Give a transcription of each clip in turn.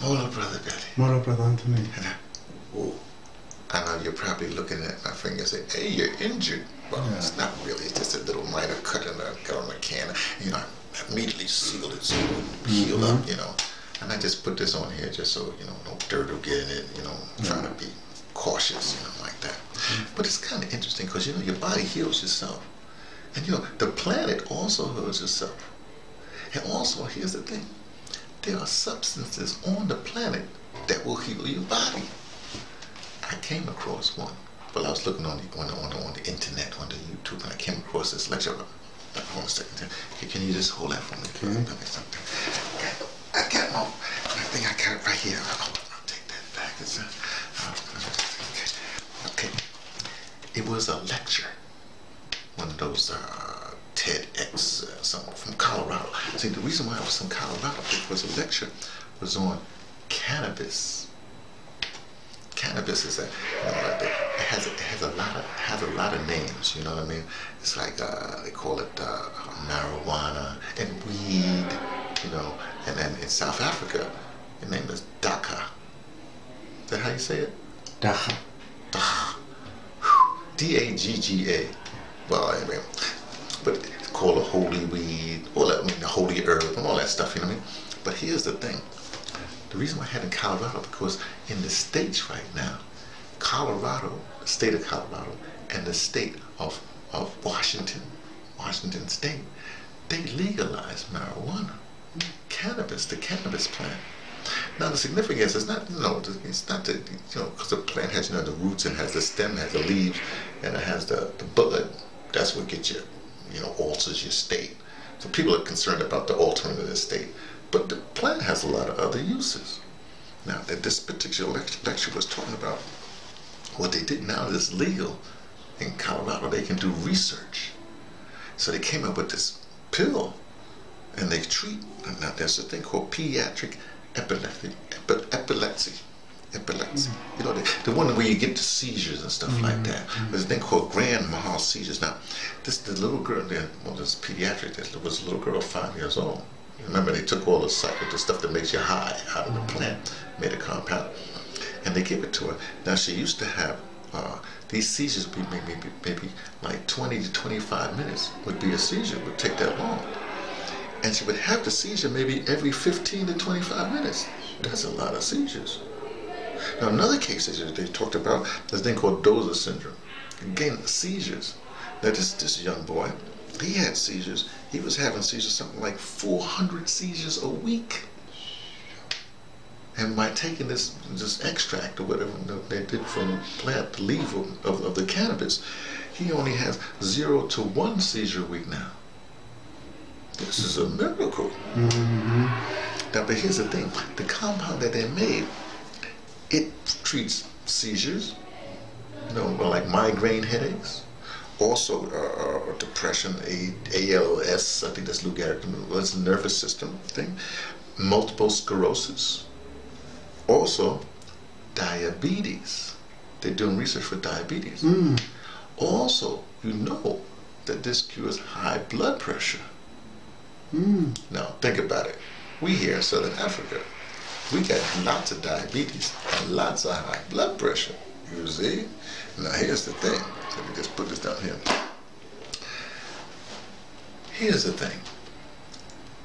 Molo, brother Billy. Molo, brother Anthony. Ooh, I know you're probably looking at my finger and saying, hey, you're injured. Well, yeah. it's not really. It's just a little minor cut in a, cut on the can. You know, I immediately sealed it so it would mm-hmm. heal up, you know. And I just put this on here just so, you know, no dirt will get in it, you know, mm-hmm. trying to be cautious, you know, like that. Mm-hmm. But it's kind of interesting because, you know, your body heals itself. And, you know, the planet also heals itself. And also, here's the thing. There are substances on the planet that will heal your body. I came across one. Well, I was looking on the, on the, on the, on the internet, on the YouTube, and I came across this lecture. Hold on a second. Can you just hold that for me? Okay. Something. I got no. I think I got it right here. I'll, I'll take that back. It's a, uh, okay. okay. It was a lecture. One of those uh, TEDx, uh, someone from Colorado. See, the reason why I was in Colorado because the lecture was on cannabis. Cannabis is a, you know, it has a, it has a lot of has a lot of names. You know what I mean? It's like uh, they call it uh, marijuana and weed. You know, and then in South Africa, the name is Dagga. Is that how you say it? Dagga. Dagga. D-A-G-G-A. Well, I mean, but it's called a holy weed, that, I mean, the holy herb, and all that stuff, you know what I mean? But here's the thing. The reason why I had in Colorado, because in the states right now, Colorado, the state of Colorado, and the state of, of Washington, Washington State, they legalized marijuana cannabis, the cannabis plant. Now the significance is not, you know, it's not that, you know, because the plant has, you know, the roots and has the stem, has the leaves, and it has the, the bud. That's what gets you, you know, alters your state. So people are concerned about the altering of the state. But the plant has a lot of other uses. Now, that this particular lecture was talking about what they did now is legal in Colorado. They can do research. So they came up with this pill and they treat, now there's a thing called pediatric epilepsy, epilepsy. You know, the, the, one where you get the seizures and stuff like that. Mm. There's a thing called grand mal seizures. Now, this the little girl there, well, this pediatric, there was a little girl five years old. Remember, they took all the psycho, the stuff that makes you high out of the plant, made a compound, and they gave it to her. Now, she used to have uh, these seizures would be maybe, maybe like 20 to 25 minutes would be a seizure, would take that long and she would have the seizure maybe every 15 to 25 minutes. That's a lot of seizures. Now, another case that they talked about this thing called Doose syndrome. Again, seizures. Now, this, this young boy, he had seizures. He was having seizures, something like 400 seizures a week. And by taking this this extract or whatever they did from plant, the leaf of, of, of the cannabis, he only has zero to one seizure a week now. This is a miracle. Mm-hmm. Now, but here's the thing: the compound that they made, it treats seizures, you know, like migraine headaches, also uh, uh depression, A- ALS. I think that's Lou Gehrig. It's a nervous system thing. Multiple sclerosis. Also, diabetes. They're doing research for diabetes. Mm. Also, you know that this cures high blood pressure. Mm. Now, think about it. We here in Southern Africa, we got lots of diabetes and lots of high blood pressure. You see? Now, here's the thing. Let me just put this down here. Here's the thing.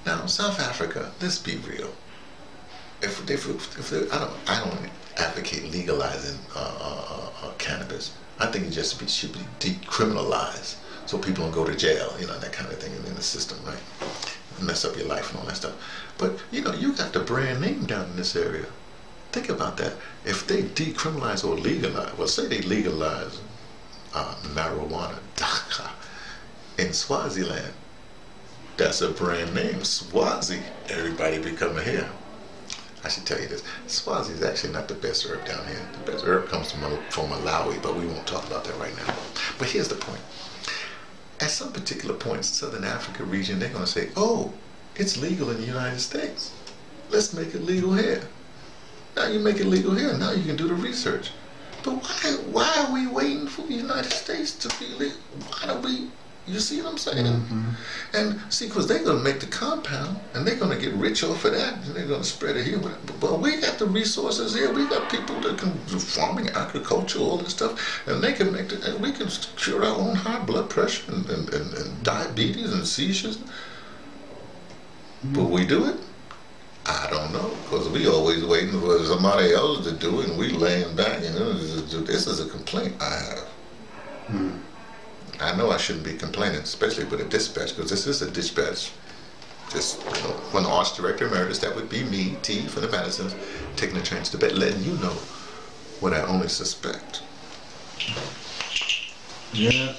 Now, South Africa, let's be real. If, if, if they, I don't, I don't advocate legalizing uh, uh, uh, cannabis. I think it just be, should be decriminalized so people don't go to jail, you know, that kind of thing in the system, right? Mess up your life and all that stuff. But, you know, you got the brand name down in this area. Think about that. If they decriminalize or legalize, well, say they legalize uh, marijuana in Swaziland, that's a brand name, Swazi. Everybody be coming here. I should tell you this. Swazi is actually not the best herb down here. The best herb comes from, from Malawi, but we won't talk about that right now. But here's the point at some particular the Southern Africa region, they're going to say, oh, it's legal in the United States. Let's make it legal here. Now you make it legal here. Now you can do the research. But why, why are we waiting for the United States to be legal? Why don't we You see what I'm saying? Mm-hmm. And see, because they're going to make the compound and they're going to get rich off of that and they're going to spread it here. But we got the resources here. We got people that can do farming, agriculture, all this stuff. And they can make it, and we can cure our own high blood pressure and, and, and, and diabetes and seizures. Mm-hmm. But we do it? I don't know, because we always waiting for somebody else to do it, and we laying back. You know, this is a complaint I have. Mm. I know I shouldn't be complaining, especially with a dispatch, because this is a dispatch. Just you know, when the arts director emeritus, that would be me, T, for the Madisons, taking the train to Tibet, letting you know what I only suspect. Yeah.